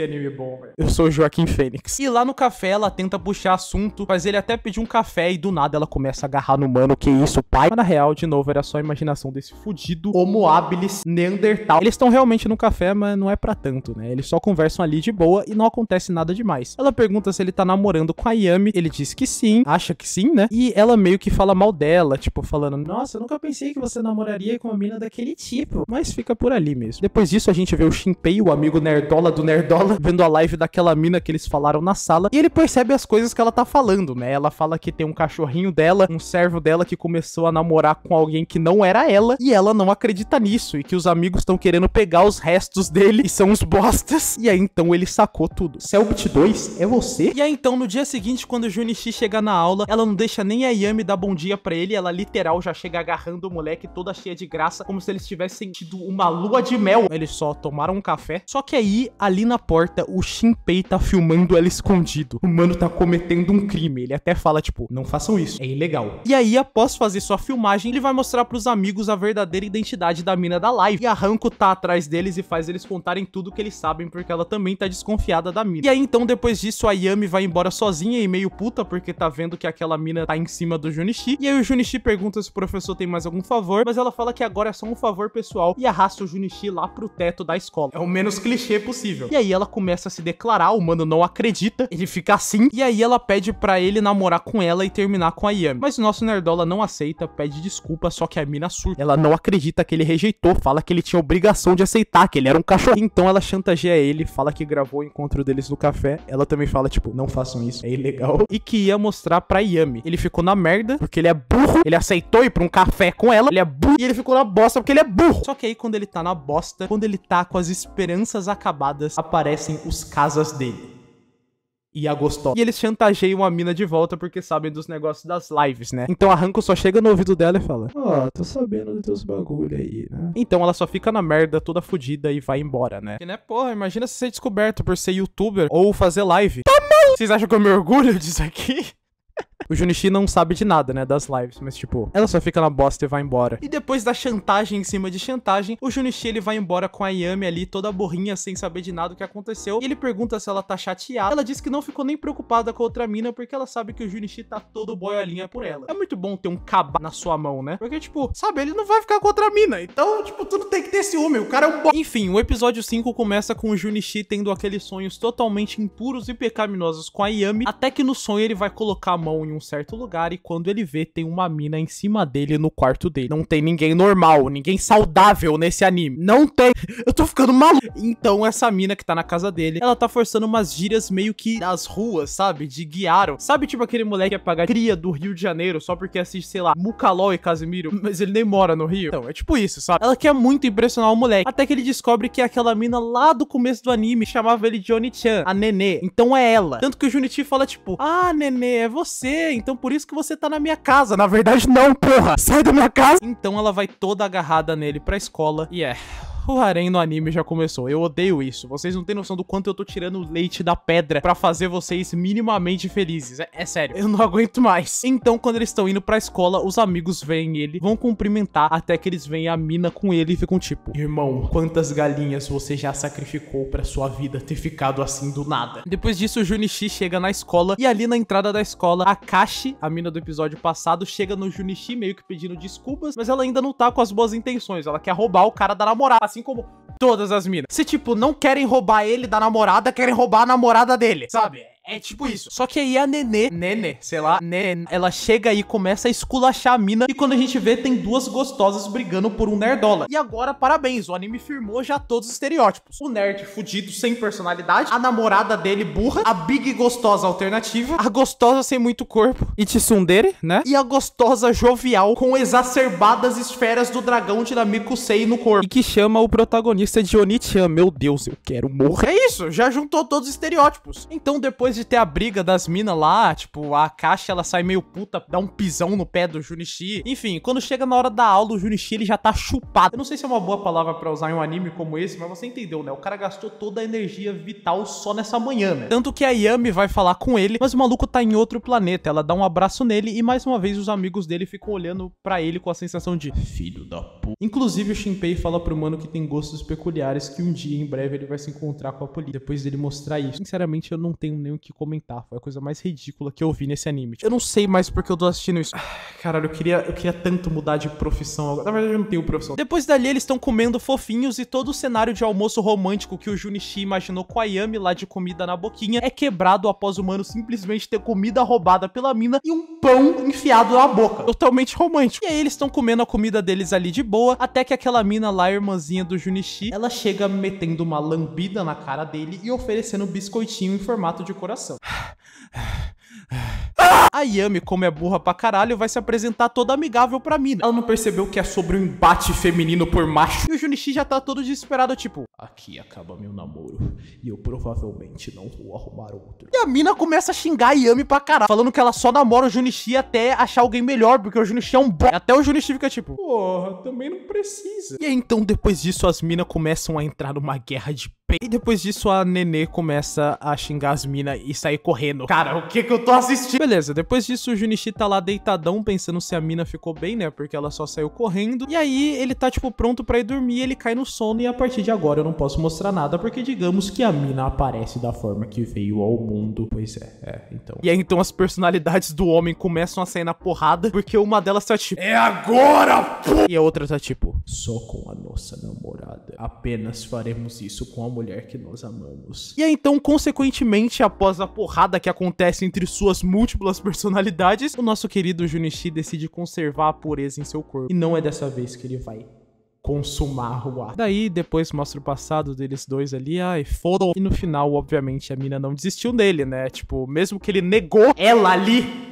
Que anime bom, velho. Eu sou o Joaquim Fênix. E lá no café ela tenta puxar assunto, faz ele até pedir um café e do nada ela começa a agarrar no mano. Que isso, pai? Mas na real, de novo, era só a imaginação desse fudido Homo habilis Neandertal. Eles estão realmente no café, mas não é pra tanto, né? Eles só conversam ali de boa e não acontece nada demais. Ela pergunta se ele tá namorando com a Yami. Ele diz que sim, acha que sim, né? E ela meio que fala mal dela, tipo, falando: Nossa, eu nunca pensei que você namoraria com uma mina daquele tipo. Mas fica por ali mesmo. Depois disso, a gente vê o Shinpei, o amigo nerdola do nerdola vendo a live daquela mina que eles falaram na sala, e ele percebe as coisas que ela tá falando, né? Ela fala que tem um cachorrinho dela, um servo dela que começou a namorar com alguém que não era ela, e ela não acredita nisso, e que os amigos estão querendo pegar os restos dele, e são os bostas. E aí então ele sacou tudo. Selbit 2, é você? E aí então no dia seguinte, quando o Junichi chega na aula, ela não deixa nem a Yami dar bom dia pra ele, ela literal já chega agarrando o moleque toda cheia de graça, como se eles tivessem tido uma lua de mel. Eles só tomaram um café. Só que aí, ali na porta, o Shinpei tá filmando ela escondido. O mano tá cometendo um crime. Ele até fala, tipo, não façam isso, é ilegal. E aí, após fazer sua filmagem, ele vai mostrar pros amigos a verdadeira identidade da mina da live. E a Hanko tá atrás deles e faz eles contarem tudo que eles sabem, porque ela também tá desconfiada da mina. E aí, então, depois disso, a Yami vai embora sozinha e meio puta, porque tá vendo que aquela mina tá em cima do Junichi. E aí o Junichi pergunta se o professor tem mais algum favor, mas ela fala que agora é só um favor pessoal e arrasta o Junichi lá pro teto da escola. É o menos clichê possível. E aí ela começa a se declarar, o mano não acredita, ele fica assim, e aí ela pede pra ele namorar com ela e terminar com a Yami. Mas o nosso nerdola não aceita, pede desculpa, só que a mina surta. Ela não acredita que ele rejeitou, fala que ele tinha obrigação de aceitar, que ele era um cachorro. Então ela chantageia ele, fala que gravou o encontro deles no café. Ela também fala, tipo, não façam isso, é ilegal. E que ia mostrar pra Yami. Ele ficou na merda, porque ele é burro, ele aceitou ir pra um café com ela, ele é burro, e ele ficou na bosta porque ele é burro. Só que aí quando ele tá na bosta, quando ele tá com as esperanças acabadas, aparecem os casas dele e a gostosa. E eles chantageiam a mina de volta porque sabem dos negócios das lives, né? Então a Hanko só chega no ouvido dela e fala: Ó, oh, tô sabendo dos teus bagulho aí, né? Então ela só fica na merda, toda fodida e vai embora, né? E né, porra, imagina se ser descoberto por ser youtuber ou fazer live. Tá! Vocês acham que eu me orgulho disso aqui? O Junichi não sabe de nada, né, das lives, mas tipo, ela só fica na bosta e vai embora. E depois da chantagem em cima de chantagem, o Junichi ele vai embora com a Yami ali toda borrinha sem saber de nada o que aconteceu. E ele pergunta se ela tá chateada. Ela diz que não ficou nem preocupada com a outra mina porque ela sabe que o Junichi tá todo boiolinha por ela. É muito bom ter um caba na sua mão, né? Porque tipo, sabe, ele não vai ficar com outra mina. Então, tipo, tudo tem que ter ciúme. O cara é um bo... Enfim, o episódio 5 começa com o Junichi tendo aqueles sonhos totalmente impuros e pecaminosos com a Yami, até que no sonho ele vai colocar a mão em um um certo lugar e quando ele vê, tem uma mina em cima dele no quarto dele. Não tem ninguém normal, ninguém saudável nesse anime. Não tem. Eu tô ficando maluco. Então, essa mina que tá na casa dele, ela tá forçando umas gírias meio que das ruas, sabe? De guiaram. Sabe, tipo aquele moleque que ia pagar cria do Rio de Janeiro só porque assiste, sei lá, Mucalol e Casimiro, <laughs> mas ele nem mora no Rio. Então, é tipo isso, sabe? Ela quer muito impressionar o moleque. Até que ele descobre que aquela mina lá do começo do anime chamava ele de Oni-chan, a Nenê. Então é ela. Tanto que o Junichi fala, tipo, ah, Nenê, é você. Então por isso que você tá na minha casa. Na verdade, não, porra. Sai da minha casa. Então ela vai toda agarrada nele pra escola. E é o harém no anime já começou. Eu odeio isso. Vocês não têm noção do quanto eu tô tirando leite da pedra pra fazer vocês minimamente felizes. É, é sério, eu não aguento mais. Então, quando eles estão indo pra escola, os amigos veem ele, vão cumprimentar até que eles veem a mina com ele e ficam tipo: Irmão, quantas galinhas você já sacrificou pra sua vida ter ficado assim do nada? Depois disso, o Junichi chega na escola e ali na entrada da escola, a Kashi, a mina do episódio passado, chega no Junichi meio que pedindo desculpas, mas ela ainda não tá com as boas intenções. Ela quer roubar o cara da namorada, assim como todas as minas. Se, tipo, não querem roubar ele da namorada, querem roubar a namorada dele, sabe? É tipo isso. Só que aí a Nenê, Nenê, sei lá, Nenê, ela chega e começa a esculachar a mina. E quando a gente vê, tem duas gostosas brigando por um nerdola. E agora, parabéns, o anime firmou já todos os estereótipos. O nerd fudido, sem personalidade, a namorada dele burra, a big gostosa alternativa, a gostosa sem muito corpo, e tsundere, né? E a gostosa jovial com exacerbadas esferas do dragão de Namikusei no corpo. E que chama o protagonista de Oni-chan. Meu Deus, eu quero morrer. É isso, já juntou todos os estereótipos. Então, depois de de ter a briga das minas lá, tipo, a caixa ela sai meio puta, dá um pisão no pé do Junichi. Enfim, quando chega na hora da aula, o Junichi ele já tá chupado. Eu não sei se é uma boa palavra para usar em um anime como esse, mas você entendeu, né? O cara gastou toda a energia vital só nessa manhã, né? Tanto que a Yami vai falar com ele, mas o maluco tá em outro planeta. Ela dá um abraço nele e mais uma vez os amigos dele ficam olhando para ele com a sensação de filho da puta. Inclusive o Shinpei fala pro mano que tem gostos peculiares que um dia em breve ele vai se encontrar com a polícia. Depois dele mostrar isso. Sinceramente, eu não tenho nem o que que comentar. Foi a coisa mais ridícula que eu vi nesse anime. Eu não sei mais porque eu tô assistindo isso. Caralho, eu queria, eu queria tanto mudar de profissão agora. Na verdade, eu não tenho profissão. Depois dali, eles estão comendo fofinhos e todo o cenário de almoço romântico que o Junichi imaginou com a Yami lá de comida na boquinha é quebrado após o mano simplesmente ter comida roubada pela mina e um pão enfiado na boca. Totalmente romântico. E aí eles estão comendo a comida deles ali de boa, até que aquela mina lá, irmãzinha do Junichi, ela chega metendo uma lambida na cara dele e oferecendo um biscoitinho em formato de coração coração. <sighs> <sighs> A Yami, como é burra pra caralho, vai se apresentar toda amigável pra mina. Ela não percebeu que é sobre um embate feminino por macho. E o Junichi já tá todo desesperado, tipo... Aqui acaba meu namoro. E eu provavelmente não vou arrumar outro. E a mina começa a xingar a Yami pra caralho. Falando que ela só namora o Junichi até achar alguém melhor. Porque o Junichi é um bo... Até o Junichi fica tipo... Porra, também não precisa. E aí, então, depois disso, as minas começam a entrar numa guerra de e depois disso, a Nenê começa a xingar as minas e sair correndo. Cara, o que que eu tô assistindo? Beleza, depois disso, o Junichi tá lá deitadão, pensando se a mina ficou bem, né? Porque ela só saiu correndo. E aí, ele tá, tipo, pronto pra ir dormir, ele cai no sono. E a partir de agora, eu não posso mostrar nada, porque digamos que a mina aparece da forma que veio ao mundo. Pois é, é, então. E aí, então, as personalidades do homem começam a sair na porrada, porque uma delas tá tipo, é agora, pô! E a outra tá tipo, só com a nossa namorada. Apenas faremos isso com a mulher mulher que nós amamos. E aí, então, consequentemente, após a porrada que acontece entre suas múltiplas personalidades, o nosso querido Junichi decide conservar a pureza em seu corpo. E não é dessa vez que ele vai consumar o ar. Daí depois mostra o passado deles dois ali, ai, foda E no final, obviamente, a mina não desistiu dele, né? Tipo, mesmo que ele negou ela ali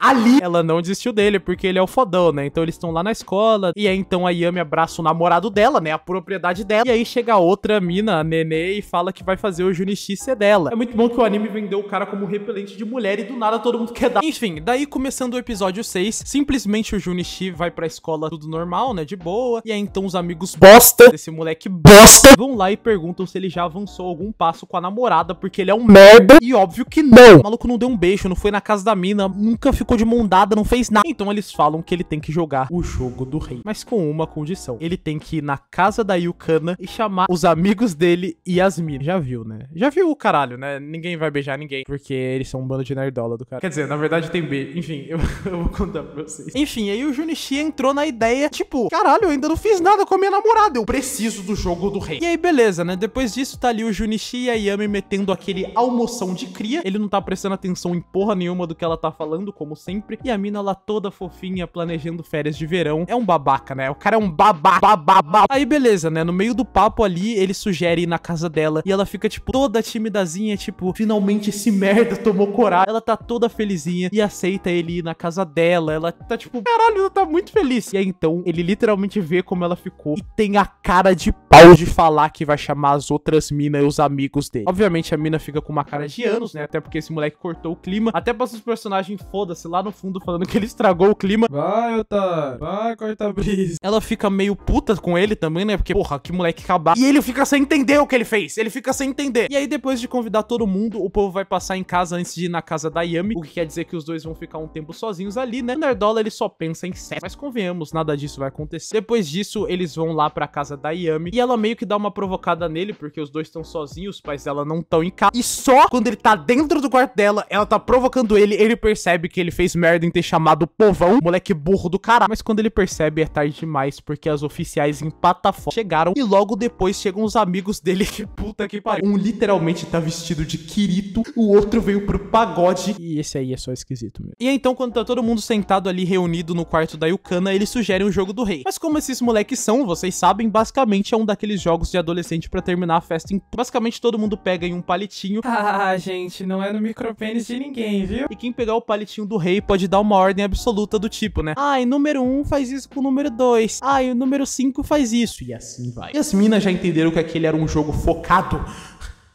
ali ela não desistiu dele, porque ele é o fodão, né? Então eles estão lá na escola, e aí então a Yami abraça o namorado dela, né? A propriedade dela. E aí chega outra mina, a Nenê, e fala que vai fazer o Junichi ser dela. É muito bom que o anime vendeu o cara como repelente de mulher e do nada todo mundo quer dar. Enfim, daí começando o episódio 6, simplesmente o Junichi vai pra escola tudo normal, né? De boa. E aí então os amigos bosta desse moleque bosta vão lá e perguntam se ele já avançou algum passo com a namorada, porque ele é um merda. E óbvio que não. O maluco não deu um beijo, não foi na casa da mina, nunca ficou ficou de mão dada, não fez nada. Então eles falam que ele tem que jogar o jogo do rei. Mas com uma condição. Ele tem que ir na casa da Yukana e chamar os amigos dele e as minas. Já viu, né? Já viu o caralho, né? Ninguém vai beijar ninguém. Porque eles são um bando de nerdola do cara. Quer dizer, na verdade tem beijo. Enfim, eu, <laughs> eu vou contar pra vocês. Enfim, aí o Junichi entrou na ideia, tipo, caralho, eu ainda não fiz nada com a minha namorada. Eu preciso do jogo do rei. E aí, beleza, né? Depois disso, tá ali o Junichi e a Yami metendo aquele almoção de cria. Ele não tá prestando atenção em porra nenhuma do que ela tá falando, como sempre. E a mina lá toda fofinha, planejando férias de verão. É um babaca, né? O cara é um babaca, babaca. Aí, beleza, né? No meio do papo ali, ele sugere ir na casa dela. E ela fica, tipo, toda timidazinha, tipo, finalmente esse merda tomou coragem. Ela tá toda felizinha e aceita ele ir na casa dela. Ela tá, tipo, caralho, ela tá muito feliz. E aí, então, ele literalmente vê como ela ficou e tem a cara de pau de falar que vai chamar as outras minas e os amigos dele. Obviamente, a mina fica com uma cara de anos, né? Até porque esse moleque cortou o clima. Até passa os personagens, foda-se, lá no fundo, falando que ele estragou o clima. Vai, otário. Vai, corta brisa. Ela fica meio puta com ele também, né? Porque, porra, que moleque acabar. E ele fica sem entender o que ele fez. Ele fica sem entender. E aí, depois de convidar todo mundo, o povo vai passar em casa antes de ir na casa da Yami. O que quer dizer que os dois vão ficar um tempo sozinhos ali, né? O Nerdola, ele só pensa em sexo. Mas convenhamos, nada disso vai acontecer. Depois disso, eles vão lá pra casa da Yami. E ela meio que dá uma provocada nele, porque os dois estão sozinhos, os pais dela não estão em casa. E só quando ele tá dentro do quarto dela, ela tá provocando ele, ele percebe que ele fez merda em ter chamado o povão, moleque burro do caralho. Mas quando ele percebe, é tarde demais, porque as oficiais em Patafó chegaram. E logo depois chegam os amigos dele, <laughs> que puta que pariu. Um literalmente tá vestido de Kirito, o outro veio pro pagode. E esse aí é só esquisito mesmo. E então, quando tá todo mundo sentado ali reunido no quarto da Yukana, eles sugerem o jogo do rei. Mas como esses moleques são, vocês sabem, basicamente é um daqueles jogos de adolescente pra terminar a festa em... Basicamente todo mundo pega em um palitinho. <laughs> Ah, gente, não é no micropênis de ninguém, viu? E quem pegar o palitinho do rei pode dar uma ordem absoluta do tipo, né? Ai, número 1 um faz isso com o número 2. Ai, o número 5 faz isso. E assim vai. E as minas já entenderam que aquele era um jogo focado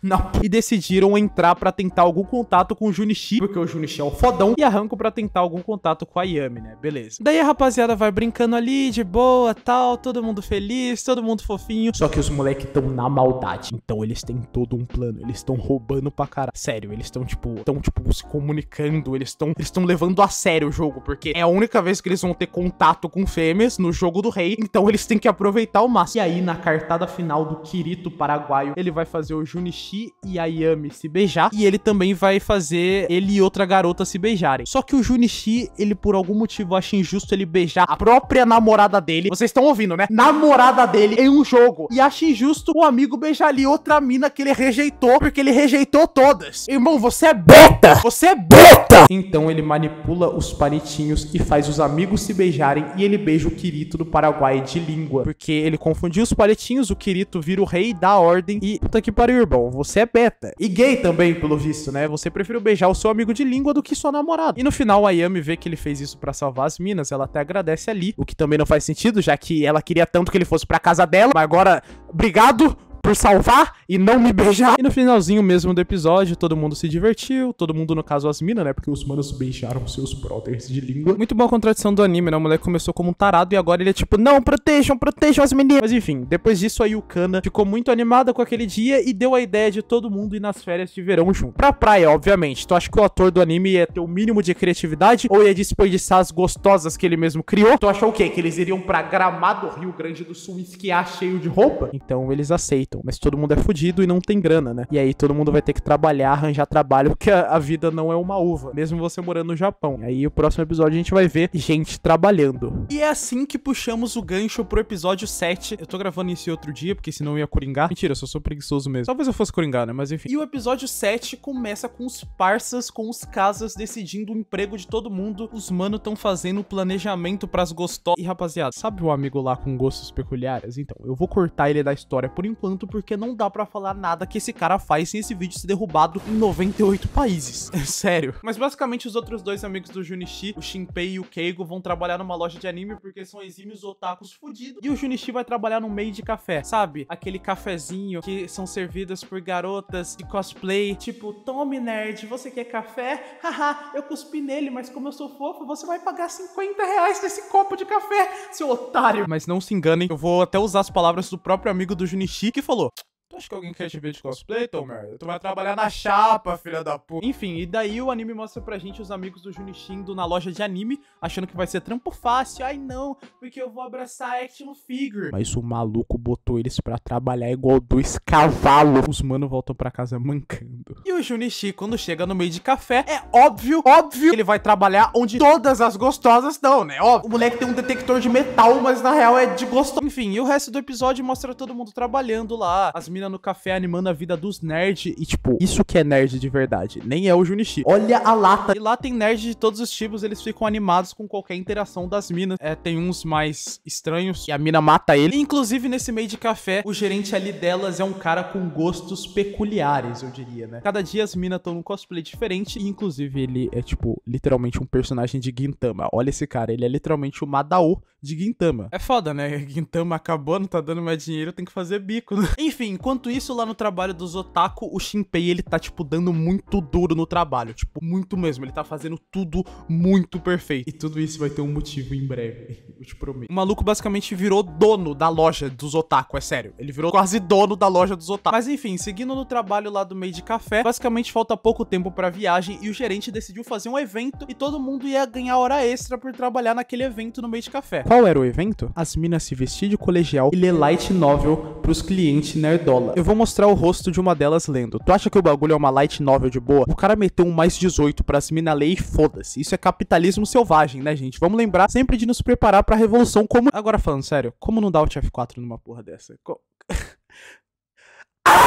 na e decidiram entrar pra tentar algum contato com o Junichi, porque o Junichi é o fodão, e arrancam pra tentar algum contato com a Yami, né? Beleza. Daí a rapaziada vai brincando ali, de boa, tal, todo mundo feliz, todo mundo fofinho. Só que os moleques estão na maldade. Então eles têm todo um plano, eles estão roubando pra caralho. Sério, eles estão tipo, estão tipo se comunicando, eles estão eles estão levando a sério o jogo, porque é a única vez que eles vão ter contato com fêmeas no jogo do rei, então eles têm que aproveitar o máximo. E aí na cartada final do Kirito paraguaio, ele vai fazer o Junichi e a Yami se beijar. E ele também vai fazer ele e outra garota se beijarem. Só que o Junichi, ele por algum motivo acha injusto ele beijar a própria namorada dele. Vocês estão ouvindo, né? Namorada dele em um jogo. E acha injusto o amigo beijar ali outra mina que ele rejeitou, porque ele rejeitou todas. Irmão, você é beta! Você é beta! Então ele manipula os palitinhos e faz os amigos se beijarem e ele beija o Kirito do Paraguai de língua. Porque ele confundiu os palitinhos, o Kirito vira o rei, dá a ordem e... Puta que pariu, irmão. Você é beta. E gay também, pelo visto, né? Você preferiu beijar o seu amigo de língua do que sua namorada. E no final, a Yami vê que ele fez isso pra salvar as minas. Ela até agradece ali, o que também não faz sentido, já que ela queria tanto que ele fosse pra casa dela. Mas agora, obrigado por salvar e não me beijar. E no finalzinho mesmo do episódio, todo mundo se divertiu, todo mundo, no caso, as minas, né? Porque os manos beijaram seus brothers de língua. Muito boa contradição do anime, né? O moleque começou como um tarado e agora ele é tipo, não, protejam, protejam as meninas. Mas enfim, depois disso a Yukana ficou muito animada com aquele dia e deu a ideia de todo mundo ir nas férias de verão junto. Pra praia, obviamente. Tu acha que o ator do anime ia ter o mínimo de criatividade ou ia desperdiçar as gostosas que ele mesmo criou? Tu achou o quê? Que eles iriam pra Gramado, Rio Grande do Sul, esquiar cheio de roupa? Então eles aceitam mas todo mundo é fudido e não tem grana, né? E aí todo mundo vai ter que trabalhar, arranjar trabalho, porque a, a vida não é uma uva, mesmo você morando no Japão. E aí o próximo episódio a gente vai ver gente trabalhando. E é assim que puxamos o gancho pro episódio 7. Eu tô gravando esse outro dia, porque senão eu ia coringar. Mentira, eu só sou preguiçoso mesmo. Talvez eu fosse coringar, né? Mas enfim. E o episódio 7 começa com os parças, com os casas decidindo o emprego de todo mundo. Os mano estão fazendo o planejamento pras gostosas. E rapaziada, sabe o amigo lá com gostos peculiares? Então, eu vou cortar ele da história por enquanto, porque não dá pra falar nada que esse cara faz sem esse vídeo ser derrubado em 98 países. <laughs> É sério. Mas basicamente os outros dois amigos do Junichi, o Shinpei e o Keigo, vão trabalhar numa loja de anime porque são exímios otakus fudidos. E o Junichi vai trabalhar no meio de café, sabe? Aquele cafezinho que são servidas por garotas de cosplay, tipo, tome nerd, você quer café? <laughs> Haha, eu cuspi nele, mas como eu sou fofo, você vai pagar 50 reais nesse copo de café, seu otário. Mas não se enganem, eu vou até usar as palavras do próprio amigo do Junichi que falou: falou. Tu acha que alguém quer te ver de cosplay, Tom merda? Tu vai trabalhar na chapa, filha da puta. Enfim, e daí o anime mostra pra gente os amigos do Junichi indo na loja de anime, achando que vai ser trampo fácil. Ai não, porque eu vou abraçar action figure. Mas o maluco botou eles pra trabalhar igual dois cavalos. Os mano voltam pra casa mancando. E o Junichi, quando chega no meio de café, é óbvio, óbvio, que ele vai trabalhar onde todas as gostosas estão, né? Óbvio. O moleque tem um detector de metal, mas na real é de gostoso. Enfim, e o resto do episódio mostra todo mundo trabalhando lá, as minas no café animando a vida dos nerds. E tipo, isso que é nerd de verdade, nem é o Junichi. Olha a lata. E lá tem nerd de todos os tipos, eles ficam animados com qualquer interação das minas. É, tem uns mais estranhos, e a mina mata ele. E, inclusive, nesse meio de café, o gerente ali delas é um cara com gostos peculiares, eu diria, né? Cada dia as minas estão num cosplay diferente, e inclusive ele é, tipo, literalmente um personagem de Gintama. Olha esse cara, ele é literalmente o Madao de Gintama. É foda, né? <laughs> Gintama acabou, não tá dando mais dinheiro, tem que fazer bico, né? <laughs> Enfim, enquanto isso, lá no trabalho dos otaku, o Shinpei, ele tá, tipo, dando muito duro no trabalho. Tipo, muito mesmo. Ele tá fazendo tudo muito perfeito. E tudo isso vai ter um motivo em breve, <laughs> eu te prometo. O maluco basicamente virou dono da loja dos otaku, é sério. Ele virou quase dono da loja dos otaku. Mas enfim, seguindo no trabalho lá do meio de café, basicamente falta pouco tempo pra viagem e o gerente decidiu fazer um evento e todo mundo ia ganhar hora extra por trabalhar naquele evento no meio de café. Qual era o evento? As minas se vestir de colegial e ler light novel pros clientes nerdola. Eu vou mostrar o rosto de uma delas lendo. Tu acha que o bagulho é uma light novel de boa? O cara meteu um mais 18 pras minas ler e foda-se. Isso é capitalismo selvagem, né, gente? Vamos lembrar sempre de nos preparar pra revolução como... Agora falando sério, como não dá o F4 numa porra dessa? Co... <laughs>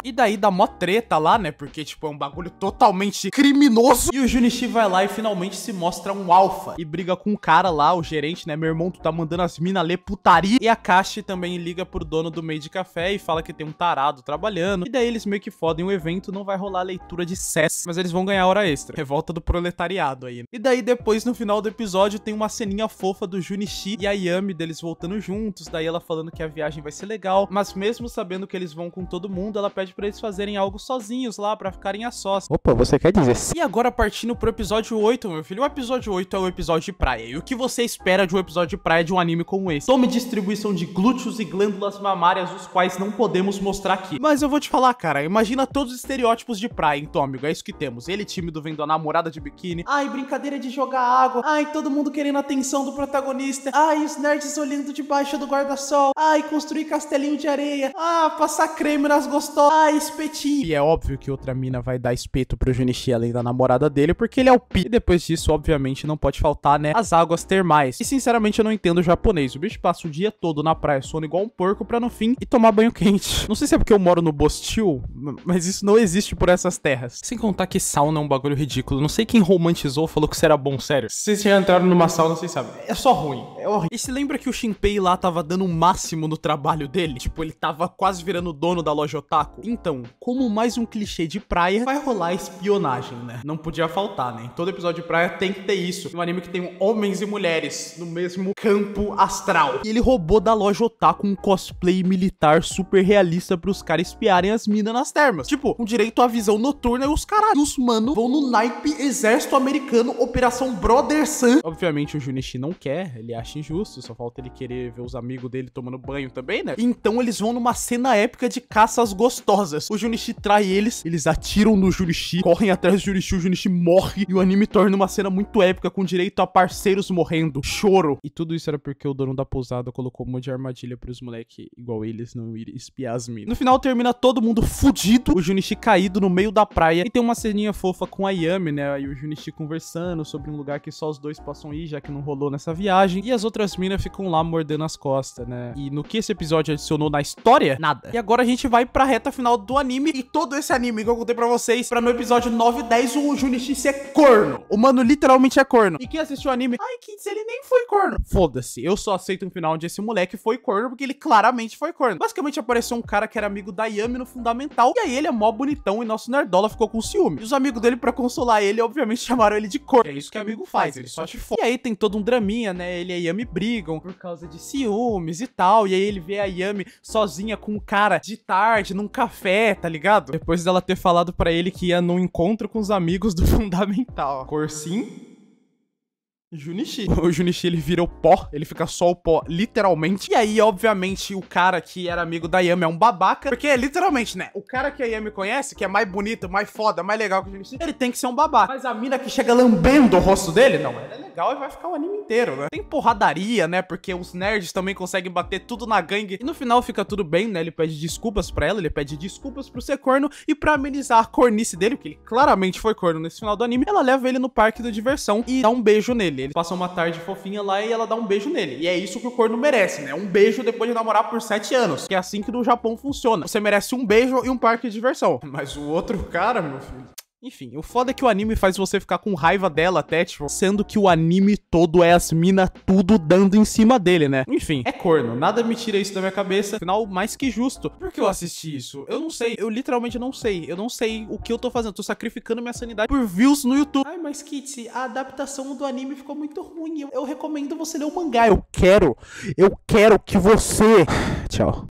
E daí dá mó treta lá, né? Porque, tipo, é um bagulho totalmente criminoso. E o Junichi vai lá e finalmente se mostra um alfa. E briga com o cara lá, o gerente, né? Meu irmão, tu tá mandando as minas ler putaria. E a Kashi também liga pro dono do meio de café e fala que tem um tarado trabalhando. E daí eles meio que fodem o evento, não vai rolar leitura de SES, mas eles vão ganhar hora extra. Revolta do proletariado aí. E daí depois, no final do episódio, tem uma ceninha fofa do Junichi e a Yami deles voltando juntos. Daí ela falando que a viagem vai ser legal. Mas mesmo sabendo que eles vão com todo mundo, ela pede pra eles fazerem algo sozinhos lá, pra ficarem a sós. Opa, você quer dizer E agora partindo pro episódio 8, meu filho. O episódio 8 é o episódio de praia. E o que você espera de um episódio de praia de um anime como esse? Tome distribuição de glúteos e glândulas mamárias, os quais não podemos mostrar aqui. Mas eu vou te falar, cara, imagina todos os estereótipos de praia, então, amigo, é isso que temos. Ele tímido vendo a namorada de biquíni. Ai, brincadeira de jogar água. Ai, todo mundo querendo a atenção do protagonista. Ai, os nerds olhando debaixo do guarda-sol. Ai, construir castelinho de areia. Ah, passar creme nas gostosas. Ai, espetinho. E é óbvio que outra mina vai dar espeto pro Junichi além da namorada dele, porque ele é o pi. E depois disso, obviamente, não pode faltar, né, as águas termais. E sinceramente, eu não entendo o japonês. O bicho passa o dia todo na praia, sono igual um porco pra no fim e tomar banho quente. Não sei se é porque eu moro no Bostil, mas isso não existe por essas terras. Sem contar que sauna é um bagulho ridículo. Não sei quem romantizou, falou que isso era bom, sério. Se vocês já entraram numa sauna, vocês sabem. É só ruim. É horrível. E se lembra que o Shinpei lá tava dando o máximo no trabalho dele? Tipo, ele tava quase virando dono da loja Otaku? Então, como mais um clichê de praia, vai rolar espionagem, né? Não podia faltar, né? Em todo episódio de praia tem que ter isso. Um anime que tem homens e mulheres no mesmo campo astral. E ele roubou da loja Otaku um cosplay militar super realista pros caras espiarem as minas nas termas. Tipo, com direito à visão noturna e os caras. E os mano vão no naipe exército americano, Operação Brother Sun. Obviamente o Junichi não quer, ele acha injusto, só falta ele querer ver os amigos dele tomando banho também, né? Então eles vão numa cena épica de caças gostosas. O Junichi trai eles, eles atiram no Junichi, correm atrás do Junichi, o Junichi morre e o anime torna uma cena muito épica com direito a parceiros morrendo, choro. E tudo isso era porque o dono da pousada colocou um monte de armadilha pros moleque igual eles não irem espiar as minas. No final termina todo mundo fudido, o Junichi caído no meio da praia e tem uma ceninha fofa com a Yami, né? E o Junichi conversando sobre um lugar que só os dois possam ir, já que não rolou nessa viagem. E as outras minas ficam lá mordendo as costas, né? E no que esse episódio adicionou na história? Nada. E agora a gente vai pra reta final do anime e todo esse anime que eu contei pra vocês, pra no episódio 9 e 10 o Junichi ser corno. O mano literalmente é corno. E quem assistiu o anime, ai, Kids, ele nem foi corno. Foda-se, eu só aceito um final onde esse moleque foi corno, porque ele claramente foi corno. Basicamente apareceu um cara que era amigo da Yami no Fundamental, e aí ele é mó bonitão e nosso Nerdola ficou com ciúme. E os amigos dele, pra consolar ele, obviamente <laughs> chamaram ele de corno. É isso que amigo faz, ele só te foda. E aí tem todo um draminha, né? Ele e a Yami brigam por causa de ciúmes e tal, e aí ele vê a Yami sozinha com um cara de tarde, num café, tá ligado? Depois dela ter falado pra ele que ia num encontro com os amigos do <laughs> Fundamental. Cor sim, Junichi. <laughs> O Junichi, ele vira o pó, ele fica só o pó, literalmente. E aí, obviamente, o cara que era amigo da Yami é um babaca, porque, literalmente, né, o cara que a Yami conhece, que é mais bonito, mais foda, mais legal que o Junichi, ele tem que ser um babaca. Mas a mina que chega lambendo o rosto dele, não, ela é legal e vai ficar o anime inteiro, né? Tem porradaria, né, porque os nerds também conseguem bater tudo na gangue. E no final fica tudo bem, né, ele pede desculpas pra ela, ele pede desculpas pro ser corno, e pra amenizar a cornice dele, porque ele claramente foi corno nesse final do anime, ela leva ele no parque da diversão e dá um beijo nele. Ele passa uma tarde fofinha lá e ela dá um beijo nele. E é isso que o corno merece, né? Um beijo depois de namorar por sete anos. Que é assim que no Japão funciona. Você merece um beijo e um parque de diversão. Mas o outro cara, meu filho. Enfim, o foda é que o anime faz você ficar com raiva dela até, tipo, sendo que o anime todo é as minas tudo dando em cima dele, né? Enfim, é corno, nada me tira isso da minha cabeça. Final mais que justo. Por que eu assisti isso? Eu não sei, eu literalmente não sei. Eu não sei o que eu tô fazendo. Tô sacrificando minha sanidade por views no YouTube. Ai, mas Kitty, a adaptação do anime ficou muito ruim. Eu, eu recomendo você ler o mangá. Eu quero, eu quero que você. <sighs> Tchau.